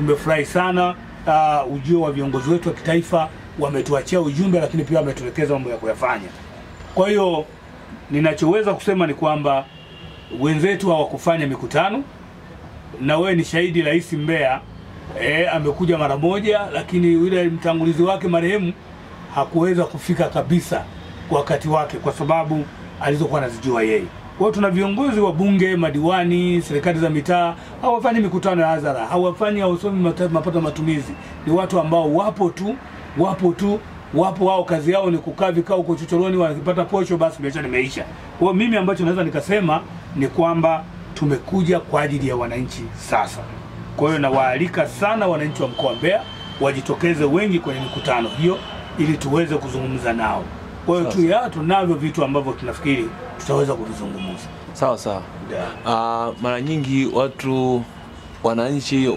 tumefurahi sana uh, ujio wa viongozi wetu wa kitaifa, wametuachia ujumbe, lakini pia wametuelekeza mambo ya kuyafanya. Kwa hiyo ninachoweza kusema ni kwamba wenzetu hawakufanya mikutano, na wewe ni shahidi, Rais Mbeya e, amekuja mara moja, lakini yule mtangulizi wake marehemu hakuweza kufika kabisa kwa wakati wake, kwa sababu alizokuwa anazijua yeye. Kwa tuna viongozi wa bunge, madiwani, serikali za mitaa hawafanyi mikutano ya hadhara, hawafanyi, hawasomi mapato matumizi. Ni watu ambao wapo tu, wapo tu, wapo wao, kazi yao ni kukaa vikao huko chochoroni, wakipata posho basi biashara imeisha. Kwa hiyo mimi ambacho naweza nikasema ni kwamba tumekuja kwa ajili ya wananchi sasa. Kwa hiyo nawaalika sana wananchi wa mkoa wa Mbeya wajitokeze wengi kwenye mikutano hiyo ili tuweze kuzungumza nao. Kwa hiyo tu ya tunavyo vitu ambavyo tunafikiri tutaweza kuvizungumza. Sawa sawa. Yeah. Uh, mara nyingi watu wananchi uh,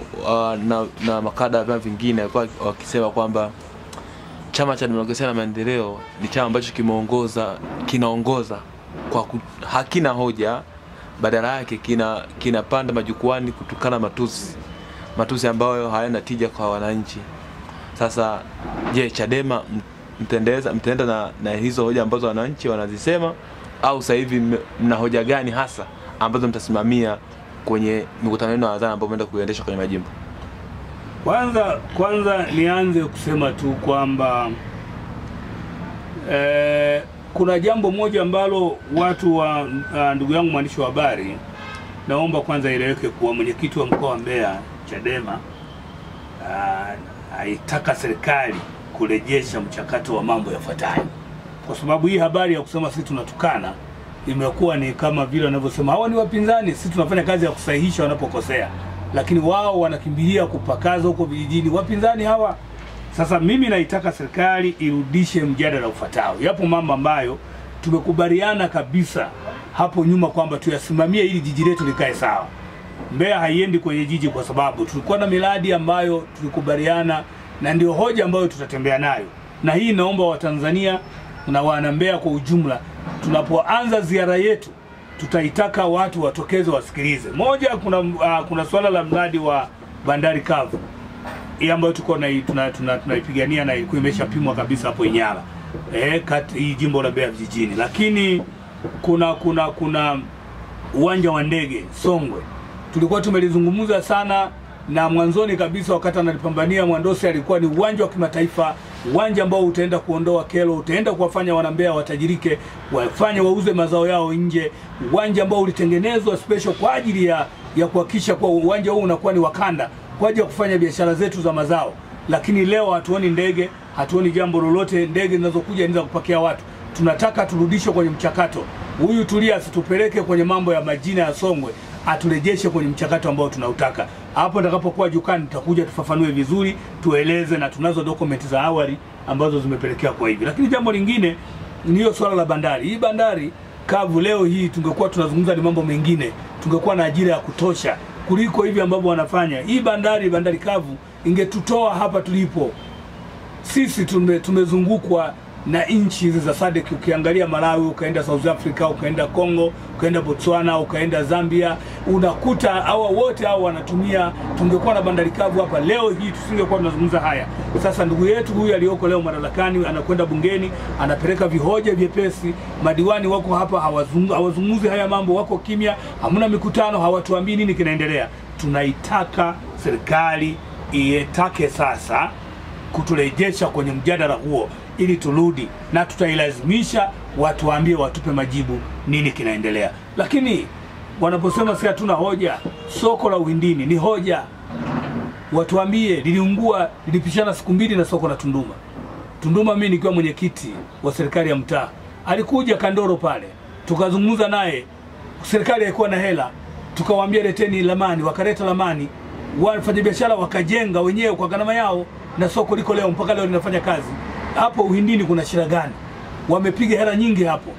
na, na makada ya vyama vingine walikuwa wakisema kwamba chama cha demokrasia na maendeleo ni chama ambacho kimeongoza kinaongoza kwa ku, hakina hoja, badala yake kina kinapanda majukwani kutukana matusi matusi ambayo hayana tija kwa wananchi. Sasa je, Chadema mtendeza mtenda na, na hizo hoja ambazo wananchi wanazisema au sasa hivi mna hoja gani hasa ambazo mtasimamia kwenye mikutano yenu ya hadhara ambayo mnaenda kuendesha kwenye majimbo? Kwanza kwanza nianze kusema tu kwamba eh, kuna jambo moja ambalo watu wa uh, ndugu yangu mwandishi wa habari, naomba kwanza ileweke kuwa mwenyekiti wa mkoa wa Mbeya Chadema uh, aitaka serikali kurejesha mchakato wa mambo yafuatayo, kwa sababu hii habari ya kusema sisi tunatukana imekuwa ni kama vile wanavyosema hawa ni wapinzani, sisi tunafanya kazi ya kusahihisha wanapokosea, lakini wao wanakimbilia kupakaza huko vijijini. Wapinzani hawa sasa, mimi naitaka serikali irudishe mjadala ufuatao. Yapo mambo ambayo tumekubaliana kabisa hapo nyuma kwamba tuyasimamie ili jiji letu likae sawa. Mbeya haiendi kwenye jiji kwa sababu tulikuwa na miradi ambayo tulikubaliana, na ndio hoja ambayo tutatembea nayo, na hii naomba Watanzania na wana Mbeya kwa ujumla, tunapoanza ziara yetu tutaitaka watu watokeze wasikilize. Moja, kuna uh, kuna swala la mradi wa bandari kavu hii ambayo tuko na tunaipigania tuna, tuna na ilikuwa imeshapimwa kabisa hapo Inyala eh, kati hii jimbo la Mbeya vijijini, lakini kuna kuna kuna uwanja wa ndege Songwe tulikuwa tumelizungumza sana na mwanzoni kabisa, wakati analipambania Mwandosi, alikuwa ni uwanja wa kimataifa, uwanja ambao utaenda kuondoa kero, utaenda kuwafanya wanambea watajirike, wafanye wauze mazao yao nje, uwanja ambao ulitengenezwa special kwa ajili ya ya kuhakikisha kuwa uwanja huu unakuwa ni wakanda kwa ajili ya kufanya biashara zetu za mazao. Lakini leo hatuoni ndege, hatuoni jambo lolote. Ndege zinazokuja ni za kupakia watu. Tunataka turudishwe kwenye mchakato. Huyu Tulia asitupeleke kwenye mambo ya majina ya Songwe, aturejeshe kwenye mchakato ambao tunautaka. Hapo nitakapokuwa jukani, tutakuja tufafanue vizuri, tueleze, na tunazo dokumenti za awali ambazo zimepelekea kwa hivi. Lakini jambo lingine ni hiyo swala la bandari. Hii bandari kavu leo hii tungekuwa tunazungumza ni mambo mengine, tungekuwa na ajira ya kutosha kuliko hivi ambavyo wanafanya. Hii bandari bandari kavu ingetutoa hapa tulipo. Sisi tume, tumezungukwa na nchi hizi za SADC. Ukiangalia Malawi, ukaenda South Africa, ukaenda Congo, ukaenda Botswana, ukaenda Zambia, unakuta hawa wote hao wanatumia. Tungekuwa na bandari kavu hapa leo hii, tusingekuwa tunazungumza haya. Sasa ndugu yetu huyu aliyoko leo madarakani anakwenda bungeni, anapeleka vihoja vyepesi. Madiwani wako hapa hawazungu- hawazungumzi haya mambo, wako kimya, hamna mikutano, hawatuambii nini kinaendelea. Tunaitaka serikali ietake sasa kuturejesha kwenye mjadala huo ili turudi na tutailazimisha watuambie, watupe majibu nini kinaendelea. Lakini wanaposema si hatuna hoja, soko la Uhindini ni hoja. Watuambie liliungua, lilipishana siku mbili na soko la Tunduma. Tunduma, mimi nikiwa mwenyekiti wa serikali ya mtaa, alikuja Kandoro pale, tukazungumza naye, serikali haikuwa na hela, tukawaambia leteni lamani, wakaleta lamani, wafanyabiashara wakajenga wenyewe kwa gharama yao, na soko liko leo mpaka leo linafanya kazi. Hapo Uhindini kuna shida gani? Wamepiga hela nyingi hapo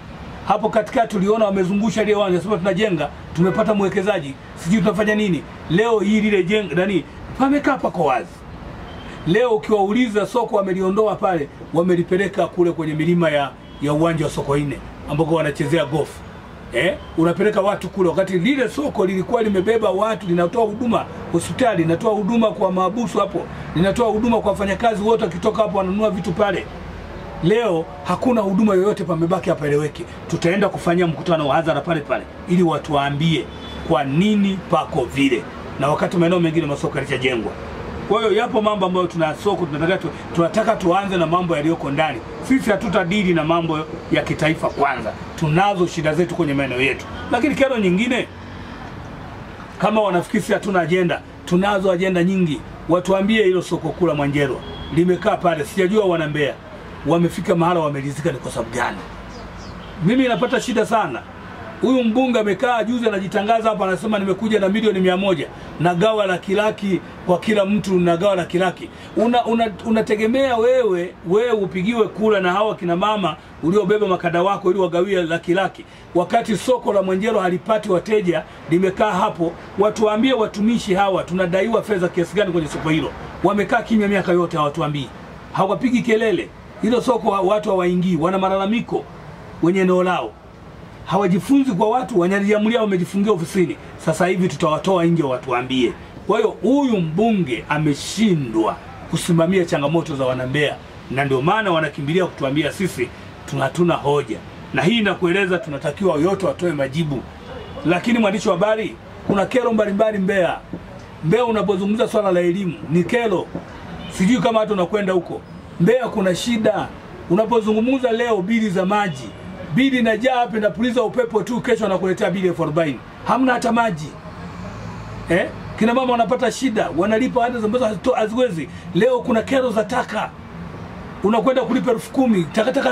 hapo katikati tuliona wamezungusha ile wanja, sema tunajenga, tumepata mwekezaji, sijui tunafanya nini. Leo hii lile jengo nani pamekaa pako wazi. Leo ukiwauliza soko wameliondoa pale, wamelipeleka kule kwenye milima ya ya uwanja wa soko ine ambako wanachezea golf. Eh, unapeleka watu kule, wakati lile soko lilikuwa limebeba watu, linatoa huduma hospitali, linatoa huduma kwa maabusu hapo, linatoa huduma kwa wafanyakazi wote, wakitoka hapo wananunua vitu pale. Leo hakuna huduma yoyote, pamebaki hapaeleweki. Tutaenda kufanya mkutano wa hadhara pale pale, ili watu waambie kwa nini pako vile, na wakati maeneo mengine masoko yalishajengwa. Kwa hiyo yapo mambo ambayo tuna soko tunataka tu, tunataka tuanze na mambo yaliyoko ndani. Sisi hatutadili na mambo ya kitaifa kwanza, tunazo shida zetu kwenye maeneo yetu, lakini kero nyingine kama wanafikiri sisi hatuna ajenda, tunazo ajenda nyingi. Watuambie hilo soko kuu la Mwanjerwa limekaa pale, sijajua wana Mbeya wamefika mahala wamelizika ni kwa sababu gani? Mimi napata shida sana. Huyu mbunge amekaa juzi anajitangaza hapa, anasema nimekuja na milioni mia moja na gawa laki laki kwa kila mtu na gawa laki laki. Una, una, wewe wewe upigiwe kura na hawa kina mama uliobeba makada wako ili wagawie laki laki, wakati soko la Mwenjero halipati wateja, limekaa hapo. Watuambie watumishi hawa tunadaiwa fedha kiasi gani kwenye soko hilo? Wamekaa kimya miaka yote, hawatuambii, hawapigi kelele. Hilo soko watu hawaingii, wana malalamiko wenye eneo lao hawajifunzi kwa watu, wanyaliamulia, wamejifungia ofisini. Sasa hivi tutawatoa nje watuambie. Kwa hiyo huyu mbunge ameshindwa kusimamia changamoto za wanambea, na ndio maana wanakimbilia kutuambia sisi tunatuna hoja, na hii inakueleza tunatakiwa yote watoe majibu. Lakini mwandishi wa habari, kuna kero mbalimbali Mbeya. Mbeya unapozungumza swala la elimu ni kero, sijui kama hata unakwenda huko Mbeya kuna shida. Unapozungumza leo bili za maji bili inajaa hapa, inapuliza upepo tu, kesho anakuletea bili elfu arobaini hamna hata maji eh? Kina mama wanapata shida, wanalipa ada ambazo haziwezi. Leo kuna kero za taka, unakwenda kulipa elfu kumi takataka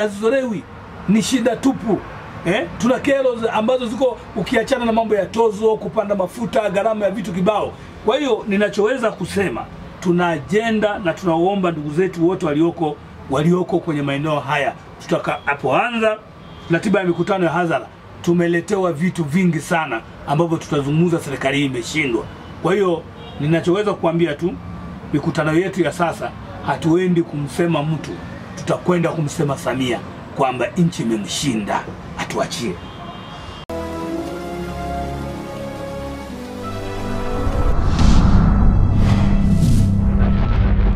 hazizolewi, ni shida tupu eh? Tuna kero ambazo ziko, ukiachana na mambo ya tozo, kupanda mafuta, gharama ya vitu kibao. Kwa hiyo ninachoweza kusema tuna ajenda na tunaomba ndugu zetu wote walioko walioko kwenye maeneo haya tutakapoanza ratiba ya mikutano ya hadhara, tumeletewa vitu vingi sana ambavyo tutazungumza, serikali hii imeshindwa. Kwa hiyo ninachoweza kuambia tu, mikutano yetu ya sasa hatuendi kumsema mtu, tutakwenda kumsema Samia kwamba nchi imemshinda, atuachie.